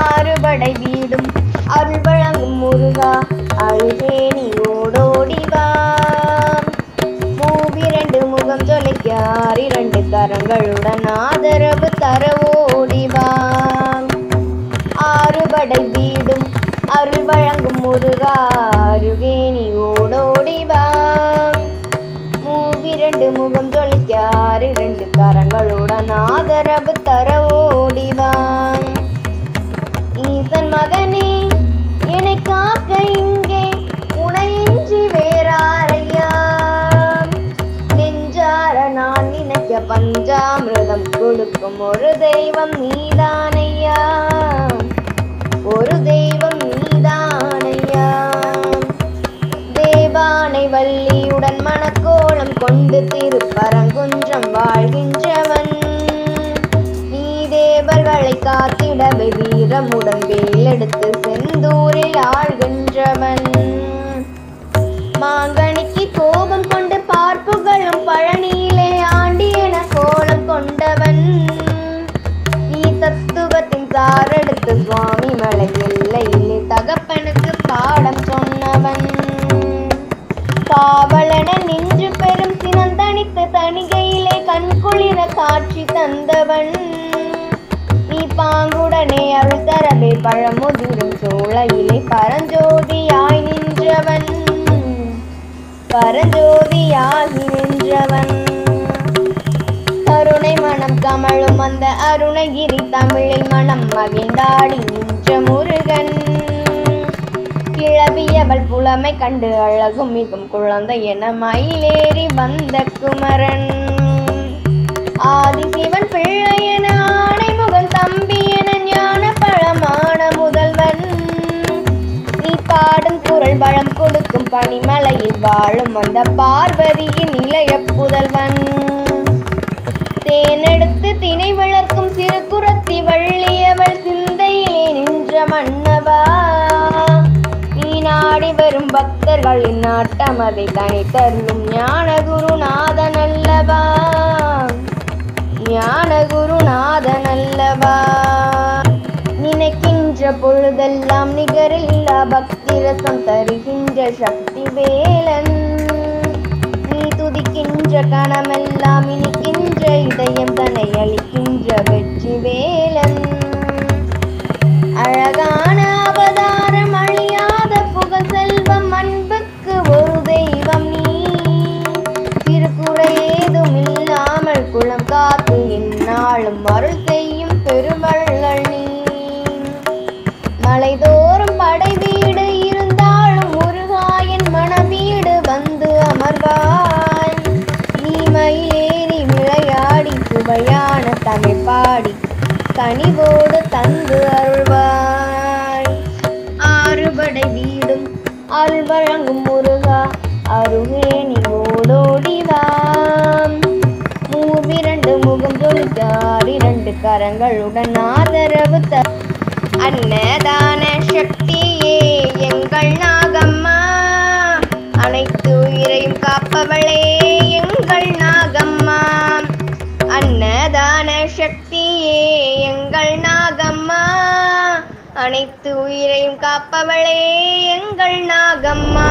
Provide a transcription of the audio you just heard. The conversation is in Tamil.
ஆறுபடை வீடும் அருள் வழங்கும் முருகா. அழுகே நீ ஓடோடி மூவிரண்டு முகம் ஜொலிக்க இரண்டு கரங்களுடன் ஆதரவு தர ஓடிவா ஆறுபடை வீடும் அருள் வழங்கும் முருகா. அரு தெய்வம் நீதானையா? ஒரு தெய்வம் நீதானையா? தேவானை வள்ளியுடன் மணக்கோலம் கொண்டு திருப்பரங்குன்றம் வாழ்கின்றவன். நீ தேவர்களை காத்திடவே வீரமுடன் வேலெடுத்து செந்தூரில் ஆழ்கின்றவன். மாங்கனிக்கு கோபம் கொண்டு கவலை இல்லை எல்லையிலே தகப்பனுக்கு பாடம் சொன்னவன். பாவலன நின்று பெரும் சினம் தனித்து தணிகையிலே கண்குளிர காட்சி தந்தவன். நீ பாங்குடனே அருள் தரவே பழமுதிரும் சோழையிலே பரஞ்சோதியாய் நின்றவன். பரஞ்சோதியாகி நின்றவன். கருணை மனம் கமழும் அந்த அருணகிரி தமிழில் மனம் மகிழ்ந்தாடி நின்ற முருகன் கிளவியவள் புலமை கண்டு அழகும் மிகும் குழந்தை என மயிலேறி வந்த குமரன். ஆதிசிவன் பிள்ளை என ஆணைமுகன் தம்பி என ஞான பழமான முதல்வன். நீ பாடும் குரல் வளம் கொடுக்கும் பனிமலையில் வாழும் அந்த பார்வதியின் இளைய புதல்வன். தேனெடுத்து திணை வளர்க்கும் சிறு குரத்தி வள்ளியவள் சிந்தை மன்னவா? நீ நாடி வரும் பக்தர்களின் நாட்டம் அதை தனி தருளும் ஞான குருநாதன் அல்லவா ஞான குருநாதன் அல்லவா நினைக்கின்ற பொழுதெல்லாம் நிகரில்லா பக்தி ரசம் தருகின்ற சக்தி வேலன் நீ துதிக்கின்ற கணமெல்லாம் நாளும் அருள் செய்யும் பெருவள்ளல் நீ. மலைதோறும் படை வீடு இருந்தாலும் முருகாயன் மணவீடு வந்து அமர்வாய். நீ மயிலேறி விளையாடி சுவையான தமிழ் பாடி கனிவோடு தந்து அருள்வாய். ஆறுபடை வீடும் அருள் வழங்கும் முருகா அருகே நீ ஓடோடிவாய் மூவிரண்டு முகம் தொழித்தார் இரண்டு கரங்களுடன் ஆதரவு த அன்னதான சக்தியே எங்கள் நாகம்மா. அனைத்து உயிரையும் காப்பவளே எங்கள் நாகம்மா. அன்னதான சக்தியே எங்கள் நாகம்மா. அனைத்து உயிரையும் காப்பவளே எங்கள் நாகம்மா.